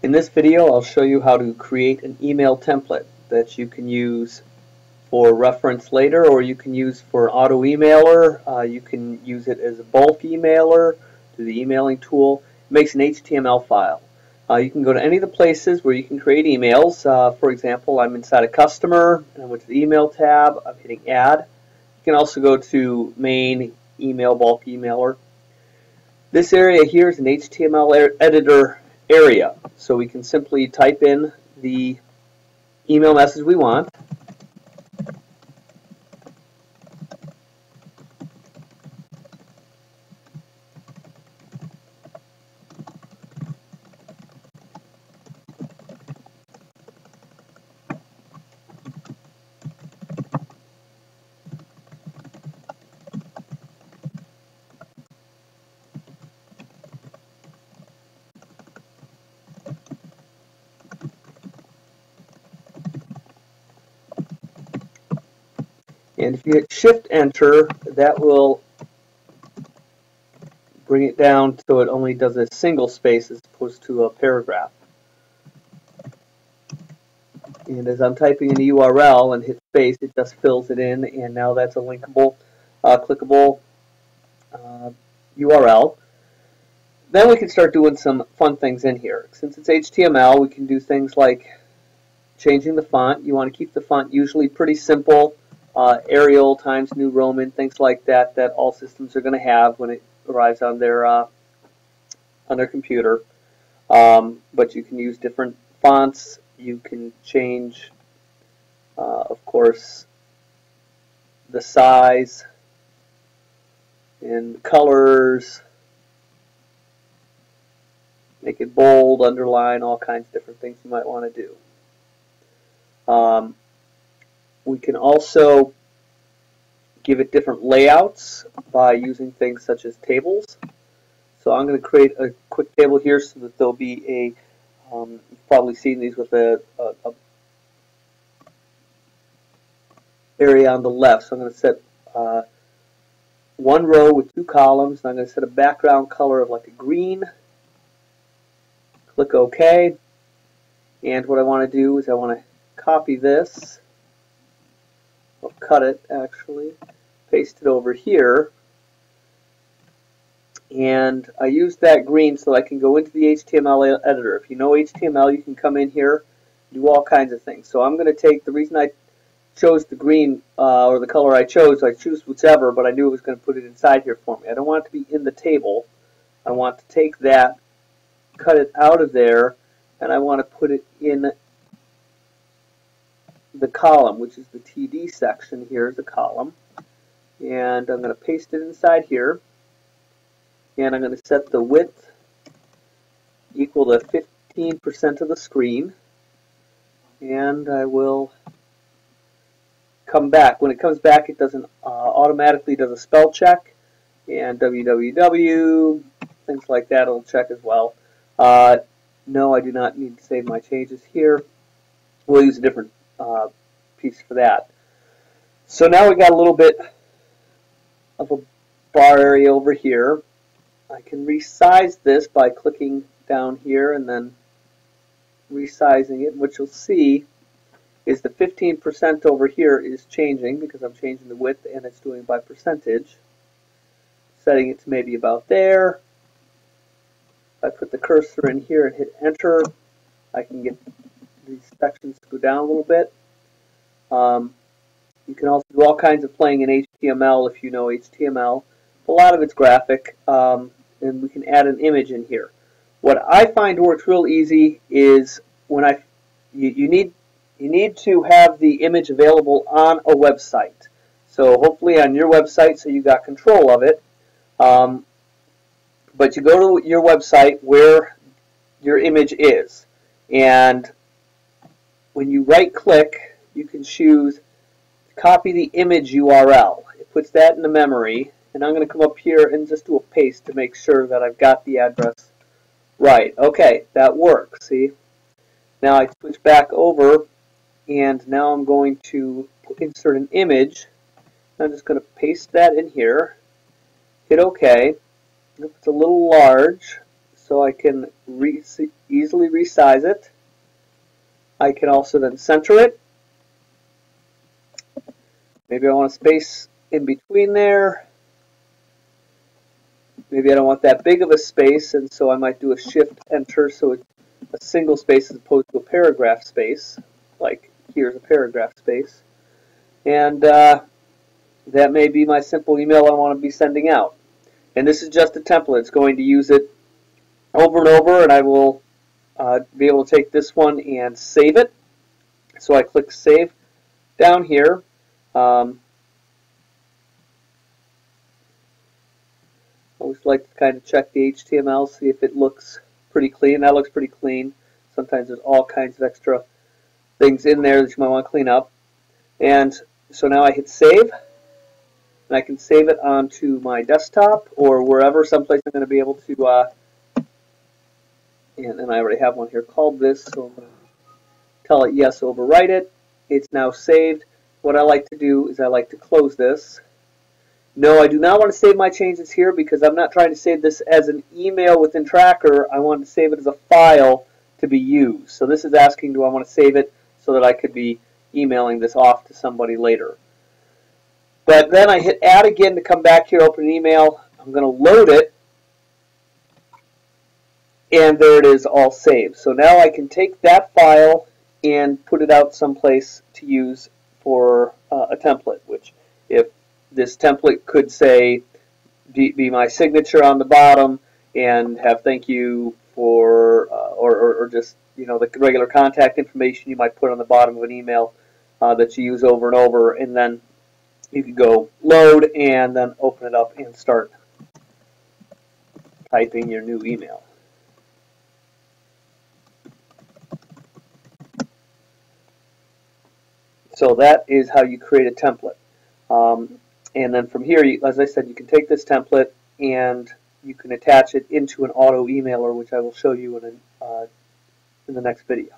In this video I'll show you how to create an email template that you can use for reference later or you can use for auto emailer. Uh, you can use it as a bulk emailer through the emailing tool. It makes an HTML file. Uh, you can go to any of the places where you can create emails. Uh, for example, I'm inside a customer and I went to the email tab. I'm hitting add. You can also go to main email bulk emailer. This area here is an HTML editor area. So we can simply type in the email message we want. And if you hit Shift Enter, that will bring it down so it only does a single space as opposed to a paragraph. And as I'm typing in the URL and hit space, it just fills it in, and now that's a linkable, uh, clickable uh, URL. Then we can start doing some fun things in here. Since it's HTML, we can do things like changing the font. You want to keep the font usually pretty simple uh, Arial Times New Roman, things like that that all systems are going to have when it arrives on their uh, on their computer. Um, but you can use different fonts. You can change, uh, of course, the size and colors. Make it bold, underline, all kinds of different things you might want to do. Um, we can also give it different layouts by using things such as tables. So I'm going to create a quick table here so that there'll be a, um, you've probably seen these with a, a, a, area on the left. So I'm going to set uh, one row with two columns. and I'm going to set a background color of like a green. Click OK. And what I want to do is I want to copy this I'll cut it actually, paste it over here, and I use that green so I can go into the HTML editor. If you know HTML, you can come in here, do all kinds of things. So I'm going to take, the reason I chose the green, uh, or the color I chose, I choose whichever, but I knew it was going to put it inside here for me. I don't want it to be in the table. I want to take that, cut it out of there, and I want to put it in the column, which is the TD section here is a column. And I'm going to paste it inside here. And I'm going to set the width equal to 15% of the screen. And I will come back. When it comes back, it doesn't uh, automatically does a spell check. And www, things like that, it'll check as well. Uh, no, I do not need to save my changes here. We'll use a different uh, piece for that. So now we got a little bit of a bar area over here. I can resize this by clicking down here and then resizing it. What you'll see is the 15% over here is changing because I'm changing the width and it's doing by percentage. Setting it to maybe about there. If I put the cursor in here and hit enter, I can get these sections to go down a little bit. Um, you can also do all kinds of playing in HTML if you know HTML. A lot of it's graphic, um, and we can add an image in here. What I find works real easy is when I you, you need you need to have the image available on a website. So hopefully on your website, so you got control of it. Um, but you go to your website where your image is, and when you right click, you can choose copy the image URL. It puts that in the memory, and I'm going to come up here and just do a paste to make sure that I've got the address right. Okay, that works, see? Now I switch back over, and now I'm going to insert an image. I'm just going to paste that in here, hit OK. It's a little large, so I can re easily resize it. I can also then center it. Maybe I want a space in between there. Maybe I don't want that big of a space, and so I might do a shift enter so it's a single space as opposed to a paragraph space, like here's a paragraph space. And uh, that may be my simple email I want to be sending out. And this is just a template. It's going to use it over and over, and I will uh, be able to take this one and save it. So I click Save down here. Um, always like to kind of check the HTML, see if it looks pretty clean. That looks pretty clean. Sometimes there's all kinds of extra things in there that you might want to clean up. And so now I hit Save and I can save it onto my desktop or wherever, someplace I'm going to be able to, uh, and, and I already have one here called this, so I'm going to tell it yes, overwrite it. It's now saved. What I like to do is I like to close this. No, I do not want to save my changes here because I'm not trying to save this as an email within Trakker. I want to save it as a file to be used. So this is asking, do I want to save it so that I could be emailing this off to somebody later. But then I hit add again to come back here, open an email. I'm going to load it. And there it is all saved. So now I can take that file and put it out someplace to use for uh, a template, which if this template could say be my signature on the bottom and have thank you for uh, or, or, or, just you know the regular contact information you might put on the bottom of an email uh, that you use over and over and then you can go load and then open it up and start typing your new email. So that is how you create a template. Um, and then from here, you, as I said, you can take this template and you can attach it into an auto emailer, which I will show you in, a, uh, in the next video.